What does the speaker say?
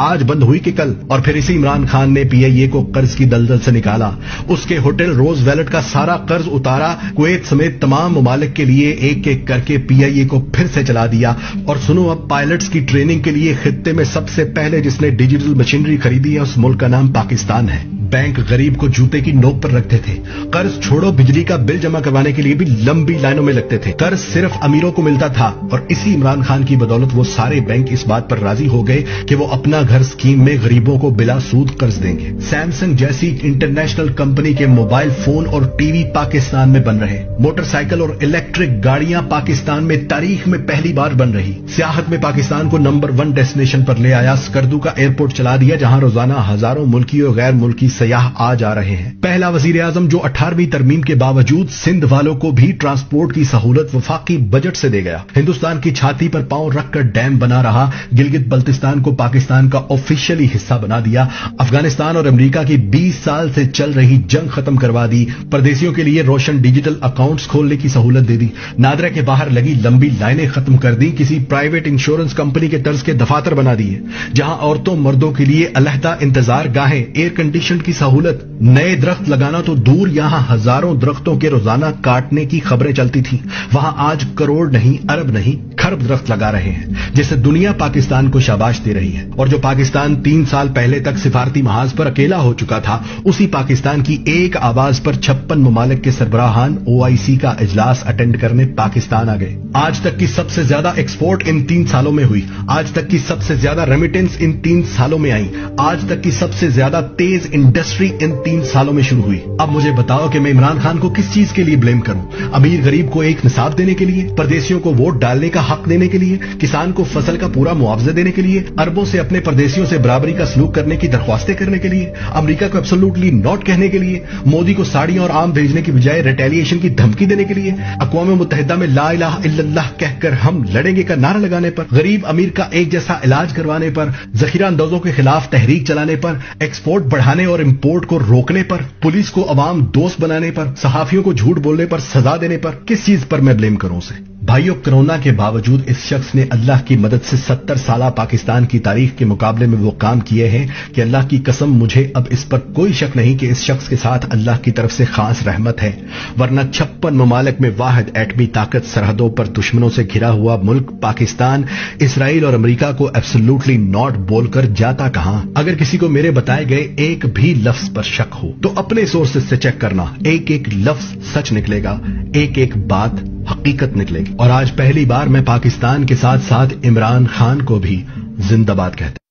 आज बंद हुई कि कल? और फिर इसी इमरान खान ने पीआईए को कर्ज की दलदल से निकाला। उसके होटल रोज वैलेट का सारा कर्ज उतारा। कुवैत समेत तमाम ममालिक के लिए एक एक करके पीआईए को फिर से चला दिया। और सुनो अब, पायलट्स की ट्रेनिंग के लिए खित्ते में सबसे पहले जिसने डिजिटल मशीनरी खरीदी है, उस मुल्क का नाम पाकिस्तान है। बैंक गरीब को जूते की नोक पर रखते थे। कर्ज छोड़ो, बिजली का बिल जमा करवाने के लिए भी लंबी लाइनों में लगते थे। कर्ज सिर्फ़ अमीरों को मिलता था और इसी इमरान खान की बदौलत वो सारे बैंक इस बात पर राज़ी हो गए कि वो अपना घर स्कीम में गरीबों को बिला सूद कर्ज देंगे। सैमसंग जैसी इंटरनेशनल कंपनी के मोबाइल फ़ोन और टीवी पाकिस्तान में बन रहे। मोटरसाइकिल और इलेक्ट्रिक गाड़ियाँ पाकिस्तान में तारीख में पहली बार बन रही। सियाहत में पाकिस्तान को नंबर वन डेस्टिनेशन पर ले आया स्कर्दू का एयरपोर्ट चला दिया, जहाँ रोज़ाना हज़ारों मुल्की और गैर मुल्की सयाह आ जा रहे हैं। पहला वज़ीर आज़म जो अठारहवीं तरमीम के बावजूद सिंध वालों को भी ट्रांसपोर्ट की सहूलत वफाकी बजट से दे गया। हिंदुस्तान की छाती पर पाँव रखकर डैम बना रहा, गिलगित बल्तिस्तान को पाकिस्तान का ऑफिशियली हिस्सा बना दिया। अफ़गानिस्तान और अमरीका की 20 साल से चल रही जंग खत्म करवा दी। परदेशियों के लिए रोशन डिजिटल अकाउंट्स खोलने की सहूलत दे दी। नादरा के बाहर लगी लंबी लाइनें खत्म कर दी। किसी प्राइवेट इंश्योरेंस कंपनी के तर्ज के दफातर बना दिए, जहाँ औरतों मर्दों के लिए अलहदा इंतज़ार, गाहें एयर कंडीशन की सहूलत, नए दरख्त लगाना तो दूर यहाँ हज़ारों दरख्तों के रोज़ाना काटने की खबरें चलती थी। वहाँ आज करोड़ नहीं, अरब नहीं, खरब दरख्त लगा रहे हैं जिससे दुनिया पाकिस्तान को शाबाश दे रही है। और जो पाकिस्तान तीन साल पहले तक सिफारती महाज पर अकेला हो चुका था, उसी पाकिस्तान की एक आवाज़ पर छप्पन ममालिक के सरबराहान ओआईसी का इजलास अटेंड करने पाकिस्तान आ गए। आज तक की सबसे ज़्यादा एक्सपोर्ट इन तीन सालों में हुई। आज तक की सबसे ज़्यादा रेमिटेंस इन तीन सालों में आई। आज तक की सबसे ज़्यादा तेज इंडस्ट्री इन तीन सालों में शुरू हुई। अब मुझे बताओ कि मैं इमरान खान को किस चीज़ के लिए ब्लेम करूँ? अमीर गरीब को एक निसाब देने के लिए, परदेशियों को वोट डालने का हक देने के लिए, किसान को फ़सल का पूरा मुआवजा देने के लिए, अरबों से अपने परदेशियों से बराबरी का सलूक करने की दरख्वास्तें करने के लिए, अमरीका को एब्सोल्युटली नॉट कहने के लिए, मोदी को साड़ियाँ और आम भेजने की बजाय रिटेलिएशन की धमकी देने के लिए, अकवाम मुतहदा में ला इल्लल्लाह कहकर हम लड़ेंगे का नारा लगाने पर, गरीब अमीर का एक जैसा इलाज करवाने पर, जखीरा अंदाजों के खिलाफ तहरीक चलाने पर एक्सपोर्ट बढ़ाने और इम्पोर्ट को रोकने पर, पुलिस को अवाम दोस्त बनाने पर, सहाफियों को झूठ बोलने पर, सजा देने पर, किस चीज़ पर मैं ब्लेम करूँ उसे? भाइयों, कोरोना के बावजूद इस शख्स ने अल्लाह की मदद से सत्तर साल पाकिस्तान की तारीख के मुकाबले में वो काम किए हैं कि अल्लाह की कसम, मुझे अब इस पर कोई शक नहीं कि इस शख्स के साथ अल्लाह की तरफ़ से खास रहमत है। वरना छप्पन ममालक में वाहिद एटमी ताकत सरहदों पर दुश्मनों से घिरा हुआ मुल्क पाकिस्तान, इसराइल और अमरीका को एब्सोल्युटली नॉट बोलकर जाता कहाँ? अगर किसी को मेरे बताए गए एक भी लफ्ज पर शक हो तो अपने सोर्सेज से चेक करना। एक एक लफ्ज सच निकलेगा। एक एक बात हकीकत निकलेगी। और आज पहली बार मैं पाकिस्तान के साथ साथ इमरान खान को भी जिंदाबाद कहते